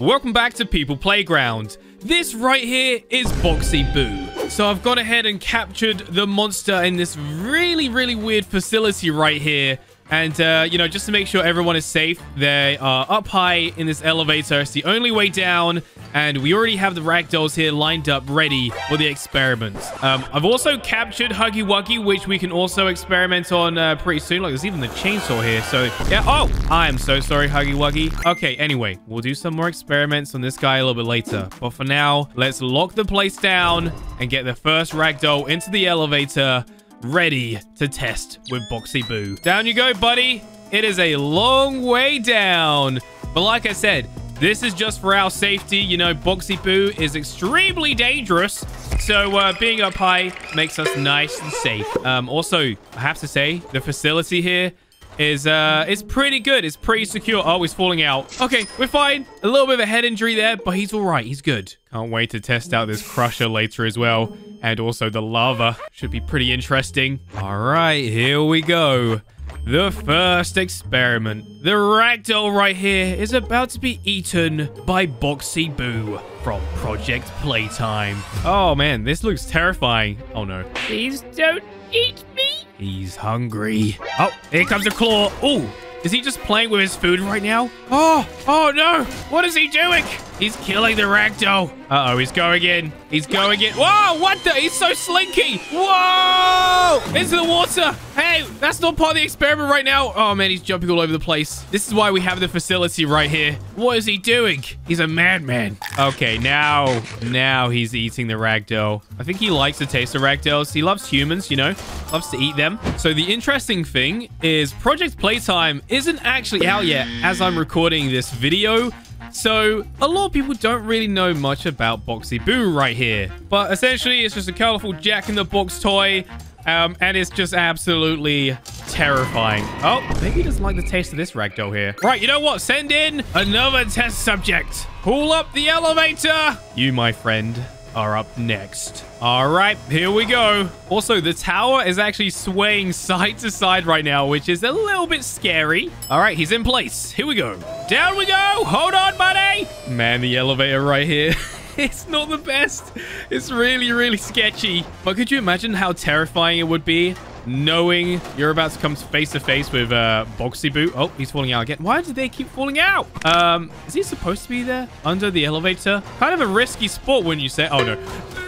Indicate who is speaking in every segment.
Speaker 1: Welcome back to People Playground. This right here is Boxy Boo. So I've gone ahead and captured the monster in this really, really weird facility right here. And, uh, you know, just to make sure everyone is safe, they are up high in this elevator. It's the only way down. And we already have the ragdolls here lined up ready for the experiment. Um, I've also captured Huggy Wuggy, which we can also experiment on uh, pretty soon. Like, there's even the chainsaw here. So, yeah. Oh, I am so sorry, Huggy Wuggy. Okay, anyway, we'll do some more experiments on this guy a little bit later. But for now, let's lock the place down and get the first ragdoll into the elevator ready to test with Boxy Boo. Down you go, buddy. It is a long way down. But like I said, this is just for our safety. You know, Boxy Boo is extremely dangerous. So uh, being up high makes us nice and safe. Um, also, I have to say, the facility here is uh is pretty good. It's pretty secure. Oh, he's falling out. Okay, we're fine. A little bit of a head injury there, but he's all right. He's good. Can't wait to test out this crusher later as well. And also the lava. Should be pretty interesting. All right, here we go. The first experiment. The ragdoll right here is about to be eaten by Boxy Boo from Project Playtime. Oh man, this looks terrifying. Oh no.
Speaker 2: Please don't eat me.
Speaker 1: He's hungry. Oh, here comes a claw. Oh, is he just playing with his food right now? Oh, oh no. What is he doing? He's killing the ragdoll. Uh-oh, he's going in. He's going in. Whoa, what the? He's so slinky. Whoa! Into the water. Hey, that's not part of the experiment right now. Oh, man, he's jumping all over the place. This is why we have the facility right here. What is he doing? He's a madman. Okay, now, now he's eating the ragdoll. I think he likes the taste of ragdolls. He loves humans, you know, loves to eat them. So the interesting thing is Project Playtime isn't actually out yet as I'm recording this video. So, a lot of people don't really know much about Boxy Boo right here. But essentially, it's just a colorful Jack-in-the-Box toy. Um, and it's just absolutely terrifying. Oh, maybe he doesn't like the taste of this ragdoll here. Right, you know what? Send in another test subject. Pull up the elevator. You, my friend, are up next. All right, here we go. Also, the tower is actually swaying side to side right now, which is a little bit scary. All right, he's in place. Here we go. Down we go. Hold on, buddy. Man, the elevator right here. it's not the best. It's really, really sketchy. But could you imagine how terrifying it would be knowing you're about to come face to face with uh, Boxy Boo. Oh, he's falling out again. Why do they keep falling out? Um, is he supposed to be there under the elevator? Kind of a risky sport when you say, oh no.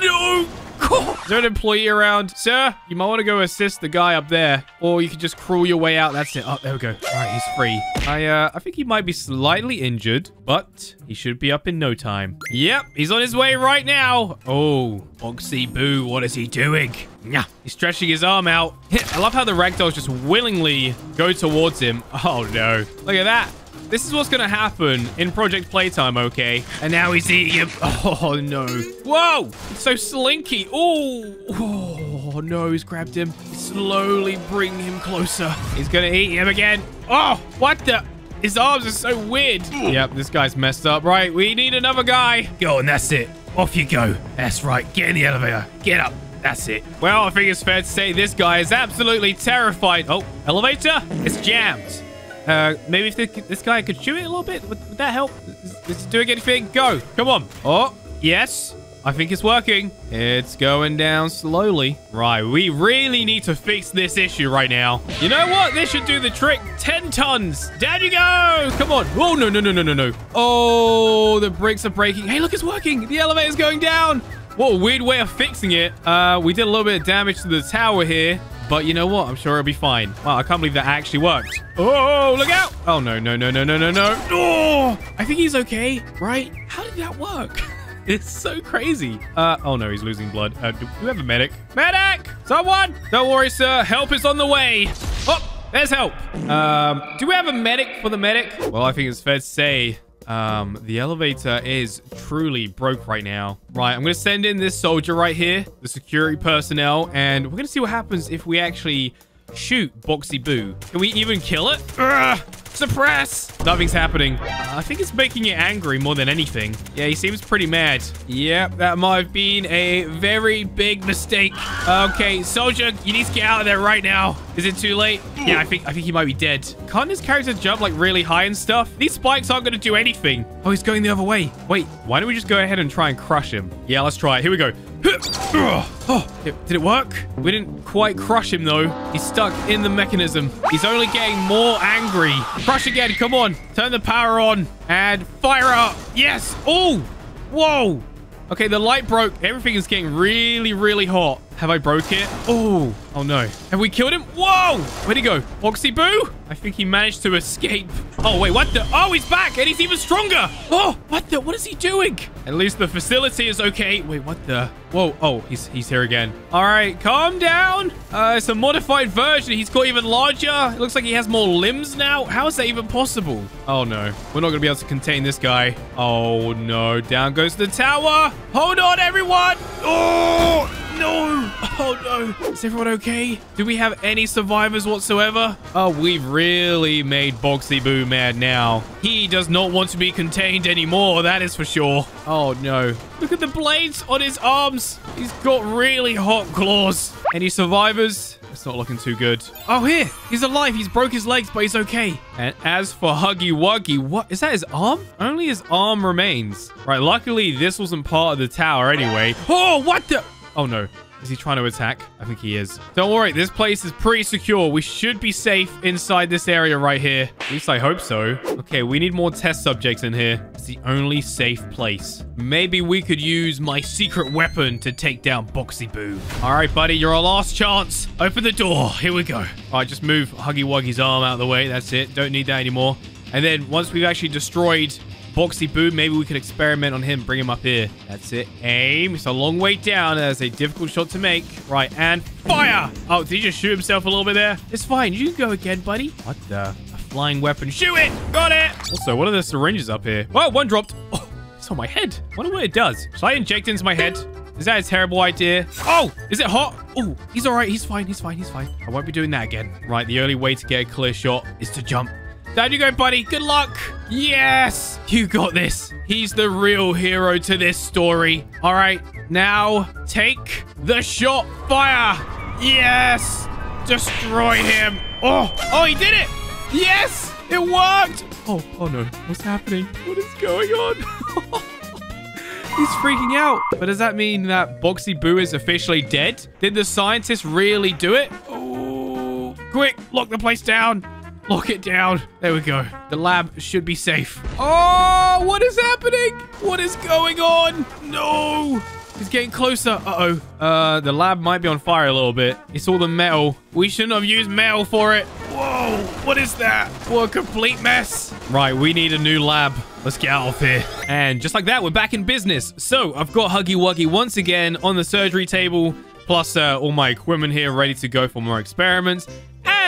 Speaker 1: No! Is there an employee around? Sir, you might want to go assist the guy up there. Or you can just crawl your way out. That's it. Oh, there we go. All right, he's free. I, uh, I think he might be slightly injured, but he should be up in no time. Yep, he's on his way right now. Oh, Boxy Boo, what is he doing? Yeah, he's stretching his arm out. I love how the ragdolls just willingly go towards him. Oh, no. Look at that. This is what's going to happen in Project Playtime, okay? And now he's eating him. Oh, no. Whoa! It's so slinky. Oh, oh no, he's grabbed him. Slowly bring him closer. He's going to eat him again. Oh, what the? His arms are so weird. Yep, this guy's messed up. Right, we need another guy. Go, and that's it. Off you go. That's right. Get in the elevator. Get up. That's it. Well, I think it's fair to say this guy is absolutely terrified. Oh, elevator? It's jammed. Uh, maybe if this guy could shoot it a little bit, would, would that help? Is, is it doing anything? Go. Come on. Oh, yes. I think it's working. It's going down slowly. Right, we really need to fix this issue right now. You know what? This should do the trick. 10 tons. Down you go. Come on. Oh, no, no, no, no, no, no. Oh, the bricks are breaking. Hey, look, it's working. The elevator's going down. What a weird way of fixing it. Uh, we did a little bit of damage to the tower here. But you know what? I'm sure it'll be fine. Wow, I can't believe that actually worked. Oh, look out. Oh, no, no, no, no, no, no, no. Oh, I think he's okay, right? How did that work? It's so crazy. Uh, oh no, he's losing blood. Uh, do we have a medic? Medic! Someone! Don't worry, sir. Help is on the way. Oh, there's help. Um, do we have a medic for the medic? Well, I think it's fair to say um, the elevator is truly broke right now. Right, I'm going to send in this soldier right here, the security personnel, and we're going to see what happens if we actually shoot Boxy Boo. Can we even kill it? Ugh, Suppress! Nothing's happening. Uh, I think it's making it angry more than anything. Yeah, he seems pretty mad. Yep, that might have been a very big mistake. Okay, soldier, you need to get out of there right now. Is it too late? Yeah, I think I think he might be dead. Can't this character jump like really high and stuff? These spikes aren't going to do anything. Oh, he's going the other way. Wait, why don't we just go ahead and try and crush him? Yeah, let's try it. Here we go. Oh, did it work? We didn't quite crush him, though. He's stuck in the mechanism. He's only getting more angry. Crush again. Come on. Turn the power on and fire up. Yes. Oh, whoa. Okay, the light broke. Everything is getting really, really hot. Have I broke it? Oh, oh no. Have we killed him? Whoa! Where'd he go? Boxy Boo? I think he managed to escape. Oh, wait, what the? Oh, he's back and he's even stronger. Oh, what the? What is he doing? At least the facility is okay. Wait, what the? Whoa, oh, he's he's here again. All right, calm down. Uh, it's a modified version. He's got even larger. It looks like he has more limbs now. How is that even possible? Oh, no. We're not going to be able to contain this guy. Oh, no. Down goes the tower. Hold on, everyone. Oh, no. Oh, no. Is everyone okay? Do we have any survivors whatsoever? Oh, we've really made Boxy Boo mad now. He does not want to be contained anymore, that is for sure. Oh, no. Look at the blades on his arms. He's got really hot claws. Any survivors? It's not looking too good. Oh, here. He's alive. He's broke his legs, but he's okay. And as for Huggy Wuggy, what? Is that his arm? Only his arm remains. Right, luckily, this wasn't part of the tower anyway. Oh, what the? Oh, no. Is he trying to attack? I think he is. Don't worry, this place is pretty secure. We should be safe inside this area right here. At least I hope so. Okay, we need more test subjects in here. It's the only safe place. Maybe we could use my secret weapon to take down Boxy Boo. All right, buddy, you're our last chance. Open the door. Here we go. All right, just move Huggy Wuggy's arm out of the way. That's it. Don't need that anymore. And then once we've actually destroyed Boxy Boo, maybe we could experiment on him, bring him up here. That's it. Aim. It's a long way down. That's a difficult shot to make. Right, and fire! Oh, did he just shoot himself a little bit there? It's fine. You can go again, buddy. What the? A flying weapon. Shoot it! Got it! Also, what are the syringes up here? Oh, one dropped. Oh, it's on my head. wonder what it does. Should I inject into my head? Is that a terrible idea? Oh, is it hot? Oh, he's all right. He's fine. He's fine. He's fine. I won't be doing that again. Right, the only way to get a clear shot is to jump. Down you go, buddy. Good luck. Yes, you got this. He's the real hero to this story. All right, now take the shot. Fire. Yes. Destroy him. Oh, oh, he did it. Yes, it worked. Oh, oh no. What's happening? What is going on? He's freaking out. But does that mean that Boxy Boo is officially dead? Did the scientists really do it? Oh, quick, lock the place down. Lock it down. There we go. The lab should be safe. Oh, what is happening? What is going on? No. He's getting closer. Uh-oh. Uh, the lab might be on fire a little bit. It's all the metal. We shouldn't have used metal for it. Whoa, what is that? What a complete mess. Right, we need a new lab. Let's get out of here. And just like that, we're back in business. So I've got Huggy Wuggy once again on the surgery table, plus uh, all my equipment here ready to go for more experiments.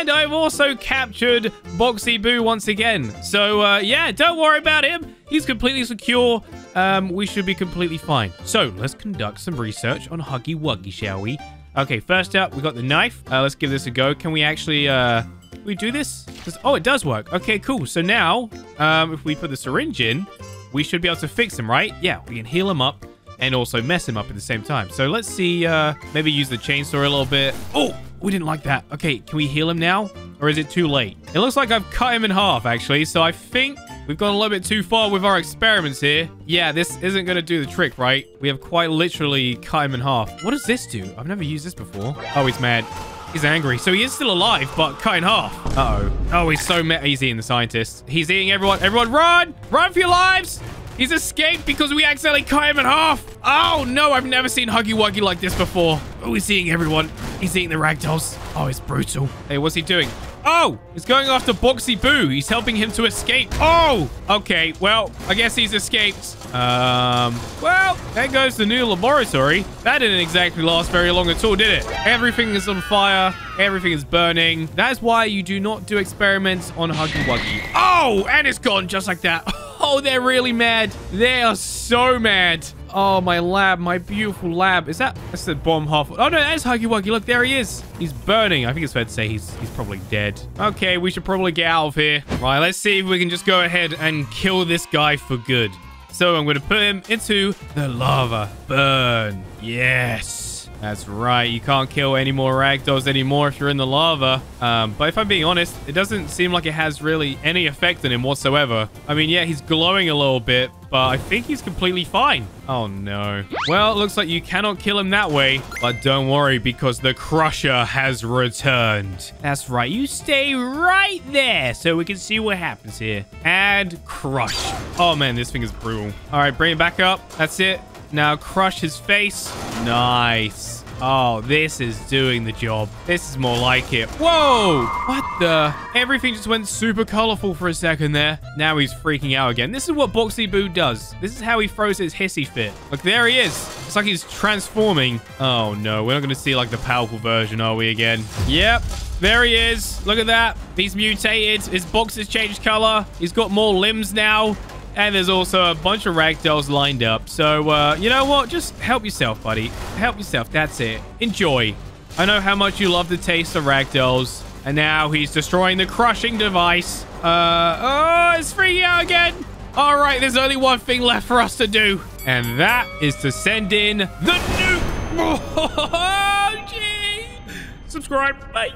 Speaker 1: And I've also captured Boxy Boo once again. So, uh, yeah, don't worry about him. He's completely secure. Um, we should be completely fine. So, let's conduct some research on Huggy Wuggy, shall we? Okay, first up, we got the knife. Uh, let's give this a go. Can we actually, uh, we do this? Oh, it does work. Okay, cool. So now, um, if we put the syringe in, we should be able to fix him, right? Yeah, we can heal him up and also mess him up at the same time. So let's see, uh, maybe use the chainsaw a little bit. Oh, we didn't like that. Okay, can we heal him now? Or is it too late? It looks like I've cut him in half, actually. So I think we've gone a little bit too far with our experiments here. Yeah, this isn't going to do the trick, right? We have quite literally cut him in half. What does this do? I've never used this before. Oh, he's mad. He's angry. So he is still alive, but cut in half. Uh-oh. Oh, he's so mad. He's eating the scientist. He's eating everyone. Everyone, run! Run for your lives! He's escaped because we accidentally cut him in half. Oh, no. I've never seen Huggy Wuggy like this before. Oh, he's eating everyone. He's eating the ragdolls. Oh, it's brutal. Hey, what's he doing? Oh, he's going after Boxy Boo. He's helping him to escape. Oh, okay. Well, I guess he's escaped. Um, well, there goes the new laboratory. That didn't exactly last very long at all, did it? Everything is on fire. Everything is burning. That's why you do not do experiments on Huggy Wuggy. Oh, and it's gone just like that. Oh, they're really mad. They are so mad. Oh, my lab, my beautiful lab. Is that, that's the bomb half. Oh, no, that's Huggy Wuggy. Look, there he is. He's burning. I think it's fair to say he's, he's probably dead. Okay, we should probably get out of here. Right, let's see if we can just go ahead and kill this guy for good. So I'm going to put him into the lava. Burn. Yes. That's right. You can't kill any more ragdolls anymore if you're in the lava. Um, but if I'm being honest, it doesn't seem like it has really any effect on him whatsoever. I mean, yeah, he's glowing a little bit, but I think he's completely fine. Oh, no. Well, it looks like you cannot kill him that way. But don't worry, because the Crusher has returned. That's right. You stay right there so we can see what happens here. And crush. Oh, man, this thing is brutal. All right, bring it back up. That's it. Now crush his face. Nice. Oh, this is doing the job. This is more like it. Whoa! What the? Everything just went super colorful for a second there. Now he's freaking out again. This is what Boxy Boo does. This is how he throws his hissy fit. Look, there he is. It's like he's transforming. Oh, no. We're not going to see, like, the powerful version, are we, again? Yep. There he is. Look at that. He's mutated. His box has changed color. He's got more limbs now. And there's also a bunch of ragdolls lined up. So, uh, you know what? Just help yourself, buddy. Help yourself. That's it. Enjoy. I know how much you love the taste of ragdolls. And now he's destroying the crushing device. Uh, oh, it's freaking out again. All right, there's only one thing left for us to do. And that is to send in the nuke. Oh, gee. Subscribe. Bye.